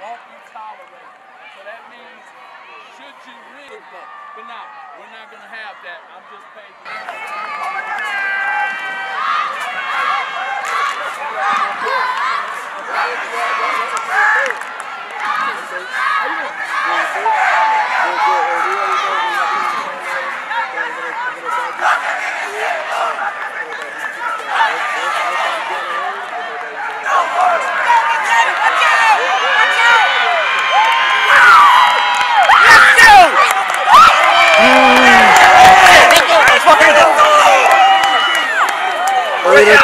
won't be tolerated. So that means, should you really, but, but now, we're not going to have that. I'm just paying. Early return.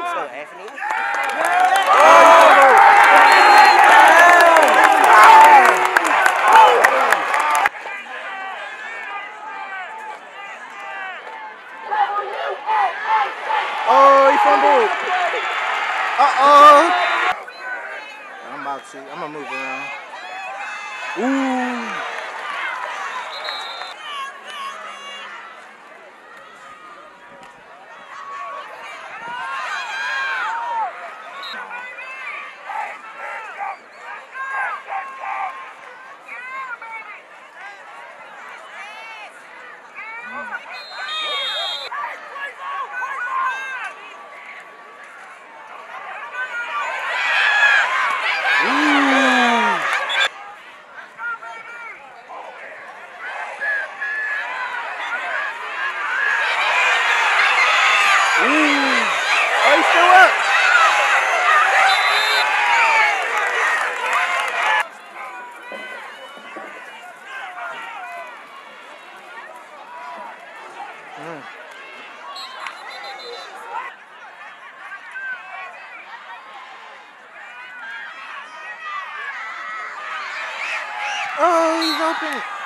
So, Anthony. Oh, he fumbled. Uh-oh. I'm about to. I'm going to move around. Ooh. Oh, he's still up. Oh, he's open.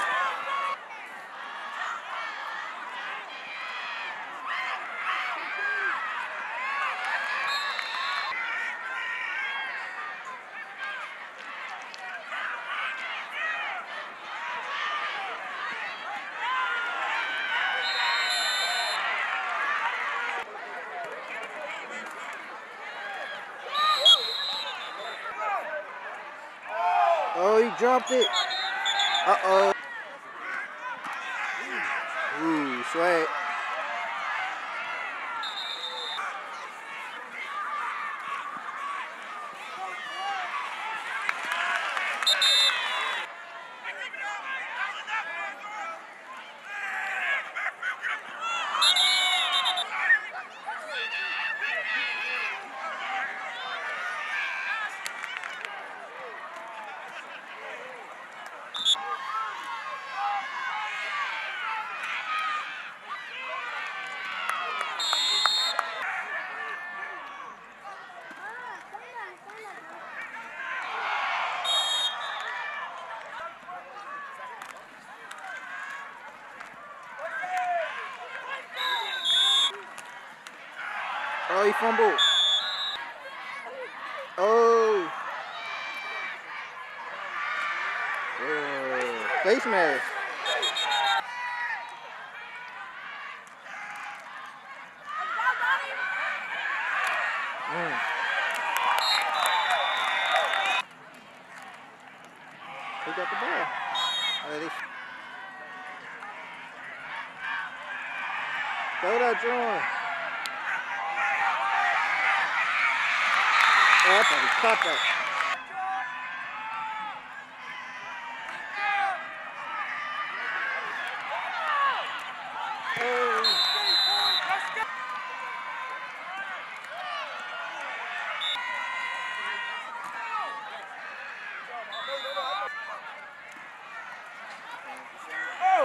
Oh, he dropped it. Uh-oh. Ooh, swag. Oh. Oh. Oh. Face mask. Mm. Oh. Throw that drawing. I thought oh, he that.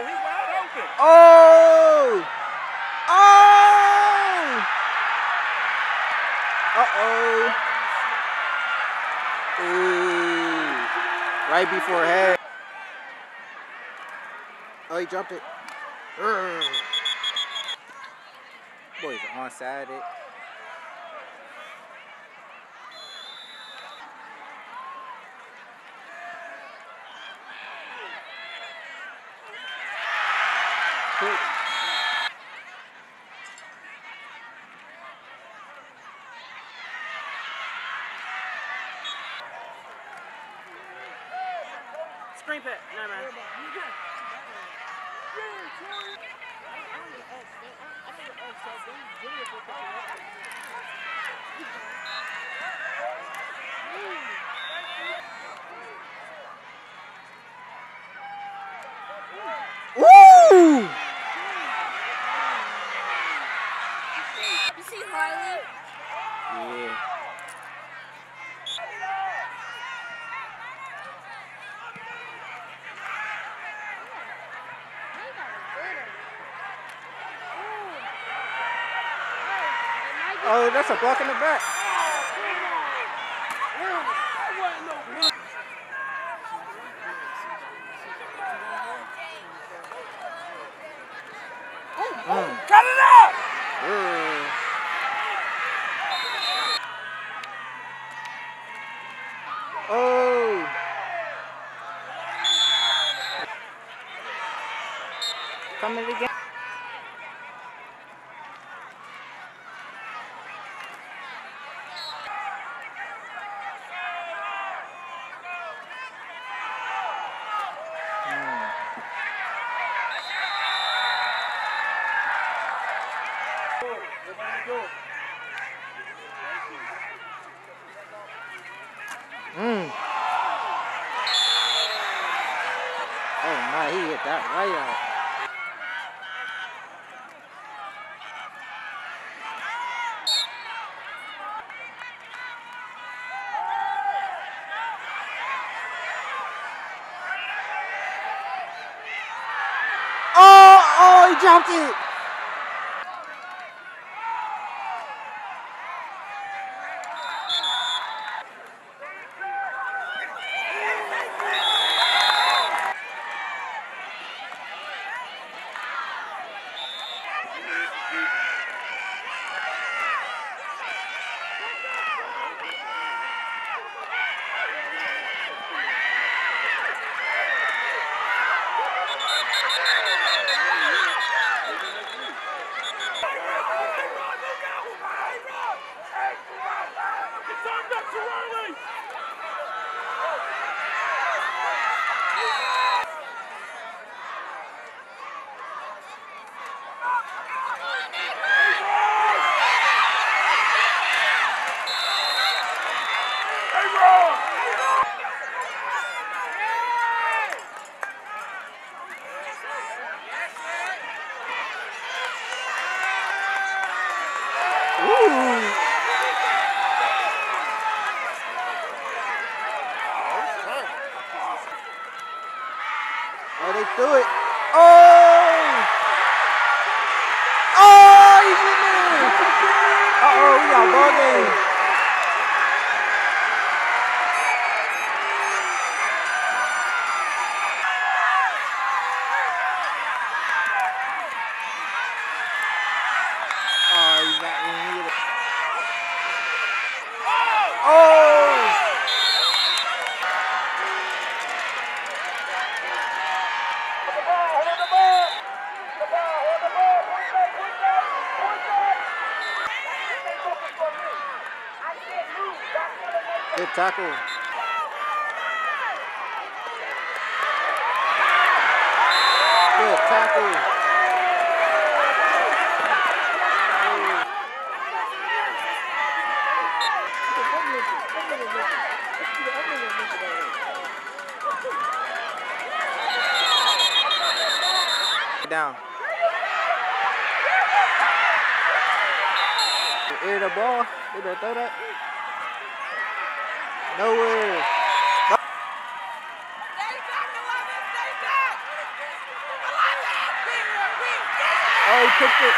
He's wide open. Oh! Right before half. Oh, he dropped it. Urgh. Boys onside it. Screen pass. No, man. Woo! You see Harley? Yeah. Oh, that's a block in the back. Mm. Cut it out! Ugh. Oh. Coming again. Mm. Mm. Oh my, he hit that right out. Oh, oh, he dropped it. It's on up too early! Hey, Ron! Ooh. Oh, they threw it. Oh! Oh, he's in there. Uh-oh, we got ball game. Oh, he's not in here. Oh! Good tackle. Good tackle. Down. Air the ball. They better throw that. Nowhere. Oh, he picked it.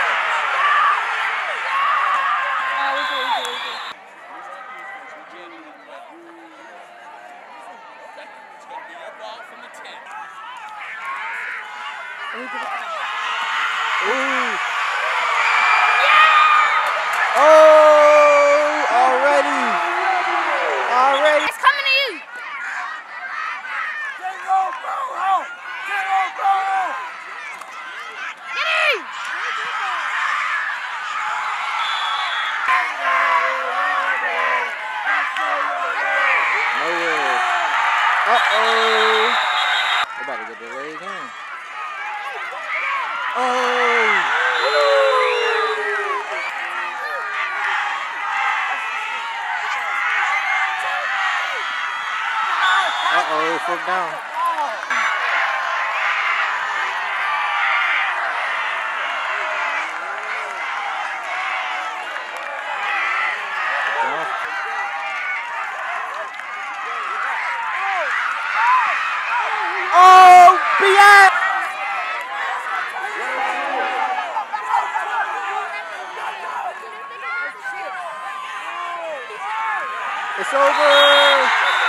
It's Uh-oh. About to get delayed again. Oh. Uh-oh, foot down. Over!